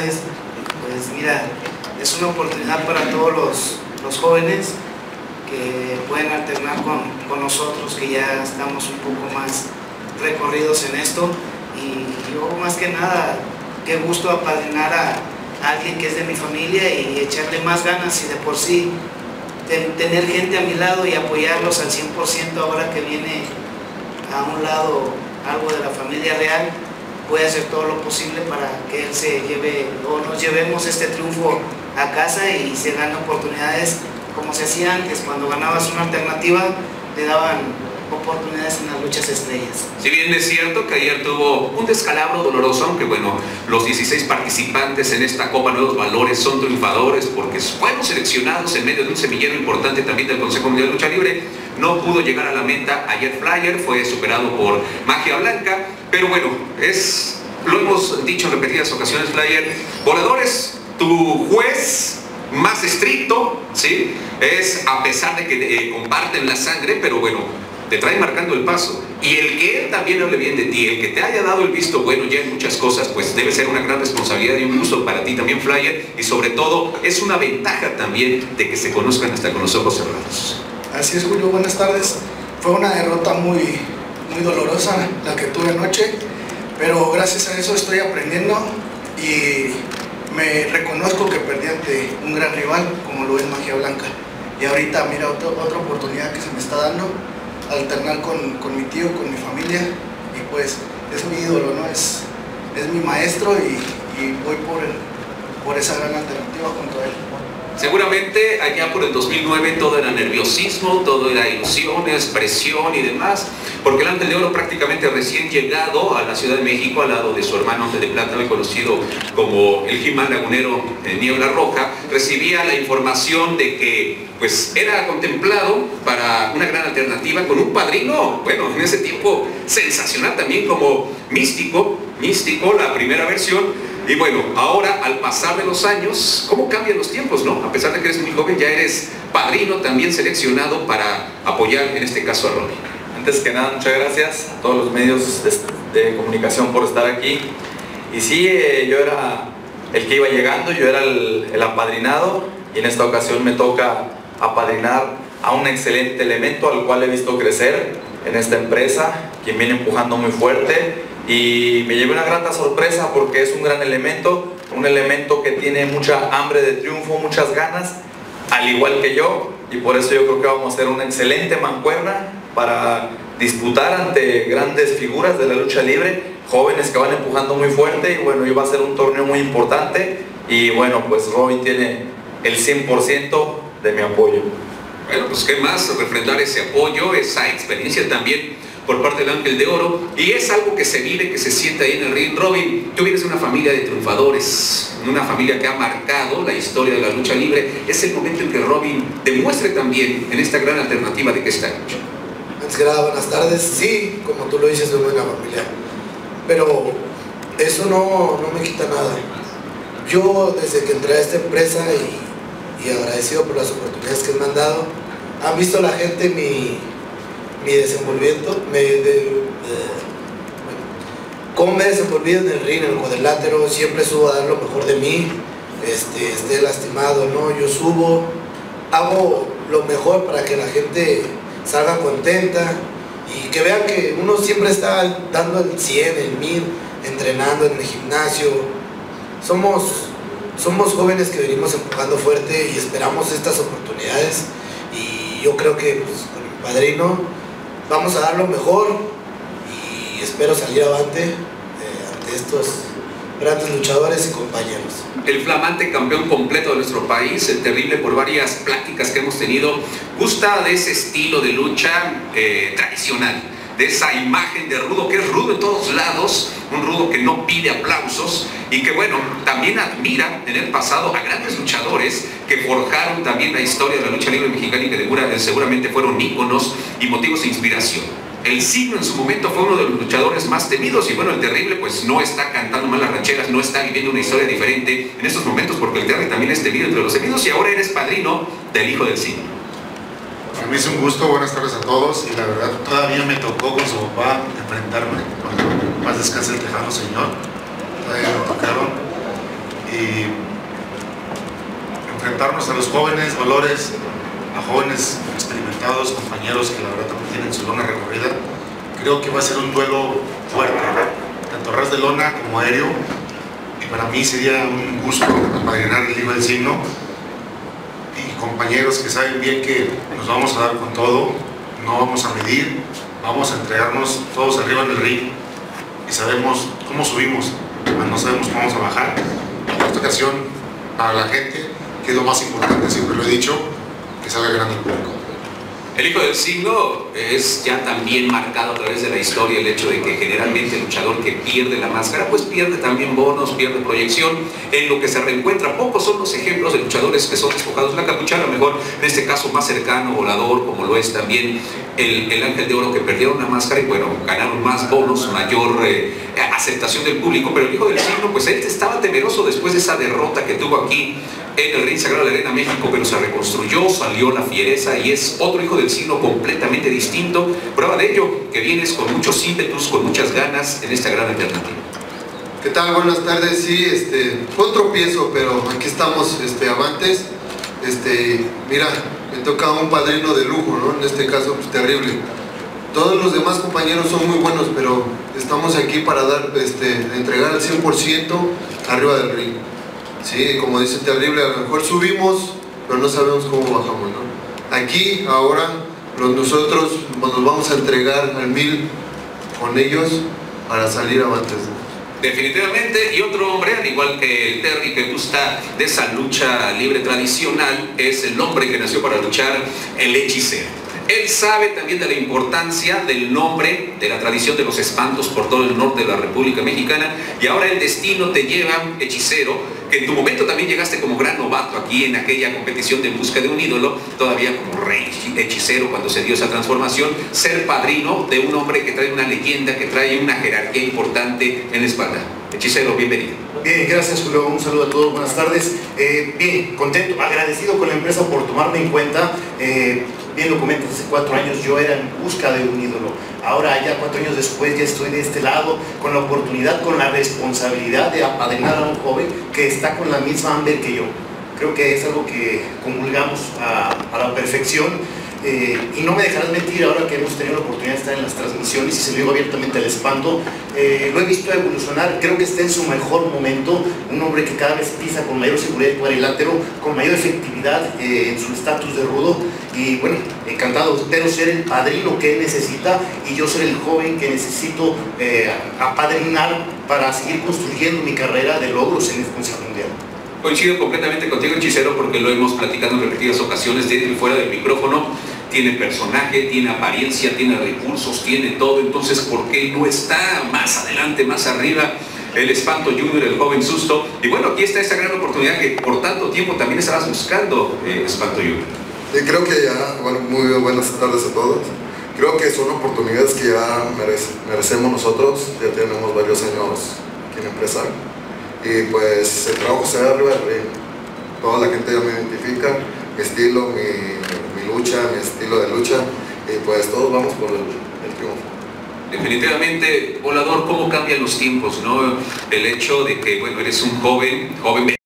Pues mira, es una oportunidad para todos los, los jóvenes que pueden alternar con, con, nosotros, que ya estamos un poco más recorridos en esto. Y yo más que nada, qué gusto apadrinar a, alguien que es de mi familia y echarle más ganas y de por sí tener gente a mi lado y apoyarlos al 100% ahora que viene a un lado algo de la familia real, voy a hacer todo lo posible para que él se lleve o nos llevemos este triunfo a casa y se dan oportunidades como se hacía antes, cuando ganabas una alternativa te daban oportunidades en las luchas estrellas. Si bien es cierto que ayer tuvo un descalabro doloroso, aunque bueno, los 16 participantes en esta Copa Nuevos Valores son triunfadores porque fueron seleccionados en medio de un semillero importante también del Consejo Mundial de Lucha Libre. No pudo llegar a la meta ayer Flyer, fue superado por Magia Blanca, pero bueno, es, lo hemos dicho en repetidas ocasiones Flyer, voladores, tu juez más estricto, ¿sí? Es a pesar de que eh, comparten la sangre, pero bueno, te trae marcando el paso. Y el que él también hable bien de ti, el que te haya dado el visto bueno ya en muchas cosas, pues debe ser una gran responsabilidad y un gusto para ti también, Flyer. Y sobre todo, es una ventaja también de que se conozcan hasta con los ojos cerrados. Así es, Julio. Buenas tardes. Fue una derrota muy, muy dolorosa la que tuve anoche, pero gracias a eso estoy aprendiendo y me reconozco que perdí ante un gran rival como lo es Magia Blanca. Y ahorita, mira, otra oportunidad que se me está dando alternar con, con, mi tío, con mi familia y pues es mi ídolo, ¿no? Es, es mi maestro y, voy por, por esa gran alternativa junto a él. Seguramente allá por el 2009 todo era nerviosismo, todo era ilusiones, presión y demás, porque el Ángel de Oro prácticamente recién llegado a la Ciudad de México al lado de su hermano Ángel de Plata, hoy conocido como el Jimán Lagunero de Niebla Roja, recibía la información de que pues era contemplado para una gran alternativa con un padrino, bueno, en ese tiempo sensacional también como místico, místico la primera versión, y bueno, ahora al pasar de los años, ¿cómo cambian los tiempos, no? A pesar de que eres muy joven, ya eres padrino también seleccionado para apoyar en este caso a Ronnie. Antes que nada, muchas gracias a todos los medios de, comunicación por estar aquí. Y sí, eh, yo era el que iba llegando, yo era el, el apadrinado y en esta ocasión me toca apadrinar a un excelente elemento al cual he visto crecer en esta empresa, quien viene empujando muy fuerte y me llevé una grata sorpresa porque es un gran elemento, un elemento que tiene mucha hambre de triunfo, muchas ganas, al igual que yo, y por eso yo creo que vamos a hacer una excelente mancuerna para disputar ante grandes figuras de la lucha libre, jóvenes que van empujando muy fuerte y bueno, va a ser un torneo muy importante y bueno, pues Robin tiene el 100% de mi apoyo. Bueno, pues qué más, refrendar ese apoyo, esa experiencia también por parte del Ángel de Oro, y es algo que se vive, que se siente ahí en el ring. Robin, tú vienes de una familia de triunfadores, una familia que ha marcado la historia de la lucha libre. Es el momento en que Robin demuestre también en esta gran alternativa de que está hecho. Antes que nada, buenas tardes. Sí, como tú lo dices, soy buena familia. Pero eso no, no me quita nada. Yo, desde que entré a esta empresa y, y agradecido por las oportunidades que me han dado, han visto la gente mi, mi desenvolvimiento, me de, cómo me he desenvolvido en el ring, en el cuadrilátero, siempre subo a dar lo mejor de mí, este, esté lastimado, ¿no? Yo subo, hago lo mejor para que la gente salga contenta y que vean que uno siempre está dando el 100, el 1000, entrenando en el gimnasio. Somos, somos jóvenes que venimos empujando fuerte y esperamos estas oportunidades y yo creo que pues, con mi padrino vamos a dar lo mejor y espero salir avante eh, ante estos grandes luchadores y compañeros. El flamante campeón completo de nuestro país, el terrible por varias pláticas que hemos tenido, gusta de ese estilo de lucha eh, tradicional, de esa imagen de rudo que es rudo en todos lados, un rudo que no pide aplausos y que bueno, también admira en el pasado a grandes luchadores que forjaron también la historia de la lucha libre mexicana y que seguramente fueron íconos y motivos de inspiración. El signo en su momento fue uno de los luchadores más temidos y bueno, el terrible pues no está cantando mal las rancheras, no está viviendo una historia diferente en estos momentos porque el terrible también es temido entre los temidos y ahora eres padrino del hijo del signo. Para mí es un gusto, buenas tardes a todos y la verdad todavía me tocó con su papá enfrentarme, más descanse el tejano señor, todavía me tocaron enfrentarnos a los jóvenes valores, a jóvenes experimentados, compañeros que la verdad también tienen su lona recorrida. Creo que va a ser un duelo fuerte, tanto ras de lona como aéreo. Para mí sería un gusto apadrinar el libro del signo. Y compañeros que saben bien que nos vamos a dar con todo, no vamos a medir, vamos a entregarnos todos arriba en el ring y sabemos cómo subimos, no sabemos cómo vamos a bajar. En esta ocasión, para la gente, que es lo más importante, siempre lo he dicho, que salga grande el público. El hijo del signo es ya también marcado a través de la historia el hecho de que generalmente el luchador que pierde la máscara pues pierde también bonos, pierde proyección en lo que se reencuentra. Pocos son los ejemplos de luchadores que son despojados de la capucha, a lo mejor en este caso más cercano, volador, como lo es también el, el Ángel de Oro que perdieron la máscara y bueno, ganaron más bonos, mayor eh, aceptación del público, pero el hijo del signo pues él estaba temeroso después de esa derrota que tuvo aquí en el ring sagrado de Arena México, pero se reconstruyó, salió la fiereza y es otro hijo del signo completamente distinto. Prueba de ello, que vienes con muchos ímpetus, con muchas ganas en esta gran alternativa. ¿Qué tal? Buenas tardes. Sí, este, fue un tropiezo, pero aquí estamos este, avantes. Este, mira, me toca un padrino de lujo, ¿no? En este caso, pues terrible. Todos los demás compañeros son muy buenos, pero estamos aquí para dar, este, entregar el 100% arriba del ring. Sí, como dice terrible, a lo mejor subimos, pero no sabemos cómo bajamos, ¿no? Aquí, ahora, nosotros nos vamos a entregar al mil con ellos para salir avantes. Definitivamente, y otro hombre, al igual que el Terry, que gusta de esa lucha libre tradicional, es el hombre que nació para luchar, el hechicero. Él sabe también de la importancia del nombre, de la tradición de los espantos por todo el norte de la República Mexicana, y ahora el destino te lleva, hechicero, que en tu momento también llegaste como gran novato aquí en aquella competición de busca de un ídolo, todavía como rey hechicero cuando se dio esa transformación, ser padrino de un hombre que trae una leyenda, que trae una jerarquía importante en la espalda. Hechicero, bienvenido. Bien, gracias Julio, un saludo a todos, buenas tardes. Eh, bien, contento, agradecido con la empresa por tomarme en cuenta. Eh, bien lo comentas, hace cuatro años yo era en busca de un ídolo. Ahora ya cuatro años después ya estoy de este lado con la oportunidad, con la responsabilidad de apadrinar a un joven que está con la misma hambre que yo. Creo que es algo que comulgamos a, a la perfección eh, y no me dejarás mentir ahora que hemos tenido la oportunidad de estar en las transmisiones y se lo digo abiertamente al espanto, eh, lo he visto evolucionar, creo que está en su mejor momento, un hombre que cada vez pisa con mayor seguridad y cuadrilátero, con mayor efectividad eh, en su estatus de rudo y bueno, encantado, espero ser el padrino que él necesita y yo ser el joven que necesito apadrinar para seguir construyendo mi carrera de logros en el Consejo Mundial. Coincido completamente contigo, hechicero, porque lo hemos platicado en repetidas ocasiones dentro y fuera del micrófono. Tiene personaje, tiene apariencia, tiene recursos, tiene todo. Entonces, ¿por qué no está más adelante, más arriba? El Espanto Junior, el joven susto. Y bueno, aquí está esa gran oportunidad que por tanto tiempo también estarás buscando, eh, Espanto Junior. Y creo que ya, bueno, muy buenas tardes a todos. Creo que son oportunidades que ya merece, merecemos nosotros. Ya tenemos varios años aquí en empresa y pues el trabajo se da arriba del ring. Toda la gente ya me identifica, mi estilo, mi, mi, lucha, mi estilo de lucha y pues todos vamos por el, el triunfo. Definitivamente, volador, cómo cambian los tiempos, ¿no? El hecho de que, bueno, eres un joven, joven